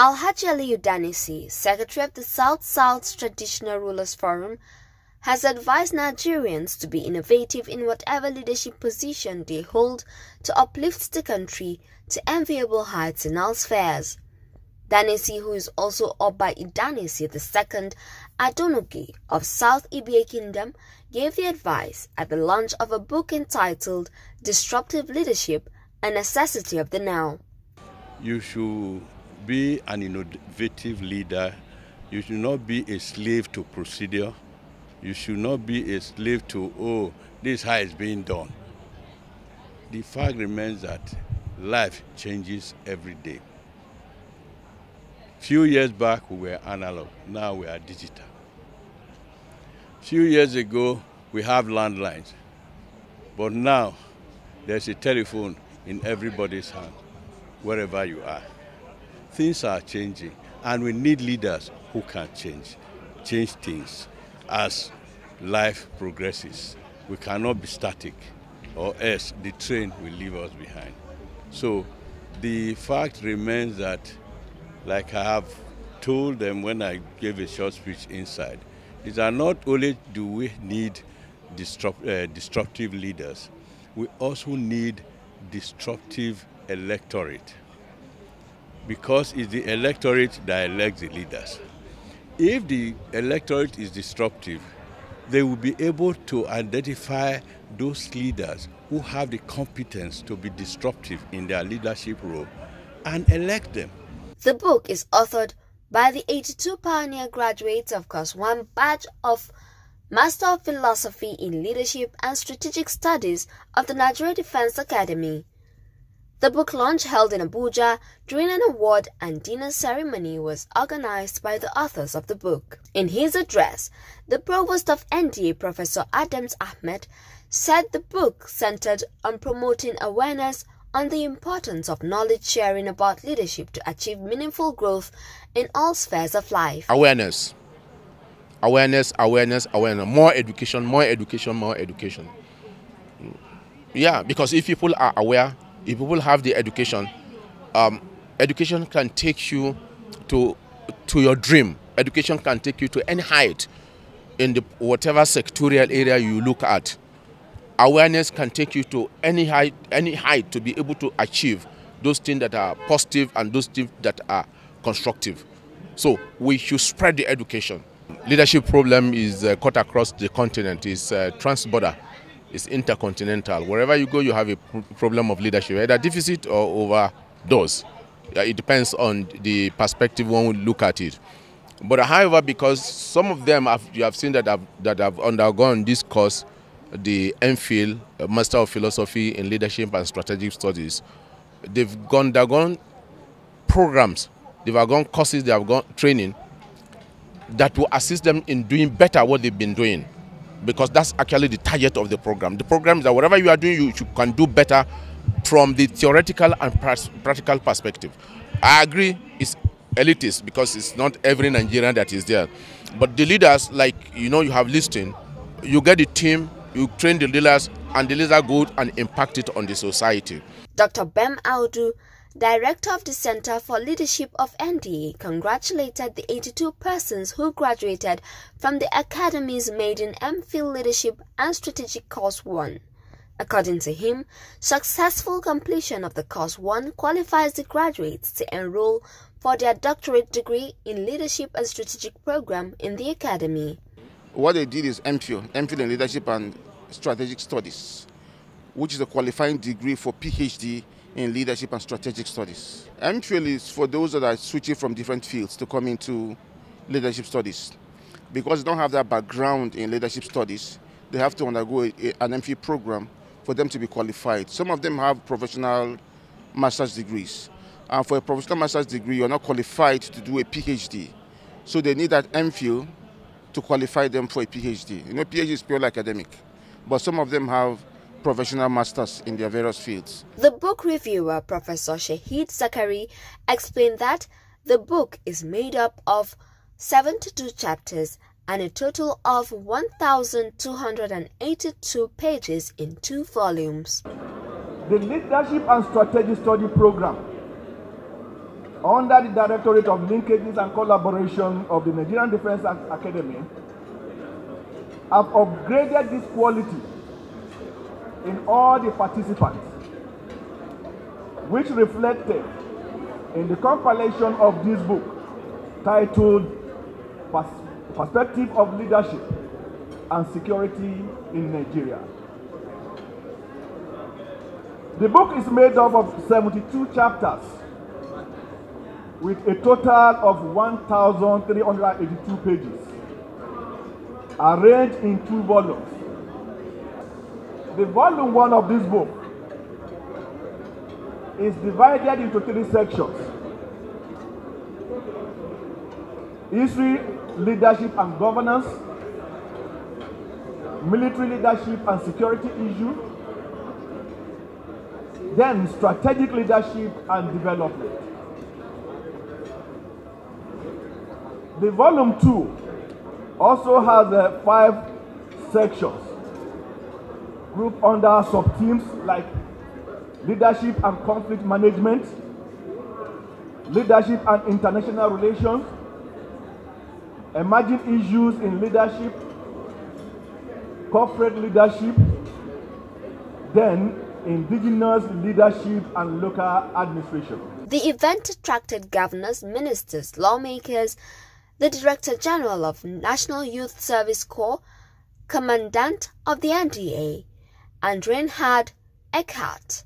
Alhaji Aliyu Danesi, Secretary of the South-South Traditional Rulers Forum, has advised Nigerians to be innovative in whatever leadership position they hold to uplift the country to enviable heights in all spheres. Danesi, who is also Oba Idanisi II Adonogi of South Ibia Kingdom, gave the advice at the launch of a book entitled Disruptive Leadership, A Necessity of the Now. You should be an innovative leader. You should not be a slave to procedure. You should not be a slave to, oh, this how it's being done. The fact remains that life changes every day. Few years back we were analog, now we are digital. Few years ago we have landlines, but now there's a telephone in everybody's hand, wherever you are. Things are changing, and we need leaders who can change, change things as life progresses. We cannot be static, or else the train will leave us behind. So the fact remains that, like I have told them when I gave a short speech inside, is that not only do we need disrupt, uh, disruptive leaders, we also need disruptive electorate. Because it's the electorate that elects the leaders. If the electorate is disruptive, they will be able to identify those leaders who have the competence to be disruptive in their leadership role and elect them. The book is authored by the 82 pioneer graduates of Course 1 batch of Master of Philosophy in Leadership and Strategic Studies of the Nigeria Defense Academy. The book launch held in Abuja during an award and dinner ceremony was organized by the authors of the book. In his address, the provost of NDA, Professor Adams Ahmed, said the book centered on promoting awareness on the importance of knowledge sharing about leadership to achieve meaningful growth in all spheres of life. Awareness. Awareness, awareness, awareness. More education, more education, more education. Yeah, because if people are aware, if people have the education, um, education can take you to to your dream. Education can take you to any height in the whatever sectorial area you look at awareness can take you to any height, any height to be able to achieve those things that are positive and those things that are constructive. So we should spread the education. Leadership problem is uh, cut across the continent, is uh, trans-border, it's intercontinental. Wherever you go, you have a problem of leadership, either deficit or overdose. Uh, it depends on the perspective one will look at it. But however, because some of them have, you have seen that have, that have undergone this course, the MPhil, Master of Philosophy in Leadership and Strategic Studies, they've gone, undergone programs, they've gone courses, they have gone training that will assist them in doing better what they've been doing. Because that's actually the target of the program. The program is that whatever you are doing, you can do better from the theoretical and practical perspective. I agree, it's elitist because it's not every Nigerian that is there. But the leaders, like, you know, you have listing, you get the team, you train the leaders and the leaders go and impact it on the society. Dr. Bem Audu, Director of the Center for Leadership of NDA, congratulated the 82 persons who graduated from the Academy's maiden MPhil Leadership and Strategic Course 1. According to him, successful completion of the Course 1 qualifies the graduates to enroll for their doctorate degree in Leadership and Strategic Program in the Academy. What they did is MPhil, MPhil in Leadership and Strategic Studies, which is a qualifying degree for PhD in Leadership and Strategic Studies. MPhil is for those that are switching from different fields to come into leadership studies. Because they don't have that background in leadership studies, they have to undergo a, an MPhil program for them to be qualified. Some of them have professional master's degrees. And for a professional master's degree, you're not qualified to do a PhD. So they need that MPhil to qualify them for a PhD. You know, PhD is purely academic, but some of them have professional masters in their various fields. The book reviewer, Professor Shahid Zakari, explained that the book is made up of 72 chapters and a total of 1,282 pages in two volumes. The Leadership and Strategy Study Program under the Directorate of Linkages and Collaboration of the Nigerian Defense Academy, have upgraded this quality in all the participants, which reflected in the compilation of this book titled Perspective of Leadership and Security in Nigeria. The book is made up of 72 chapters with a total of 1,382 pages, arranged in two volumes. The volume one of this book is divided into three sections. History, leadership and governance, military leadership and security issue, then strategic leadership and development. The volume two also has uh, five sections grouped under sub-teams like leadership and conflict management, leadership and international relations, emerging issues in leadership, corporate leadership, then indigenous leadership and local administration. The event attracted governors, ministers, lawmakers, the Director General of National Youth Service Corps, Commandant of the NDA, and Reinhard Eckhardt,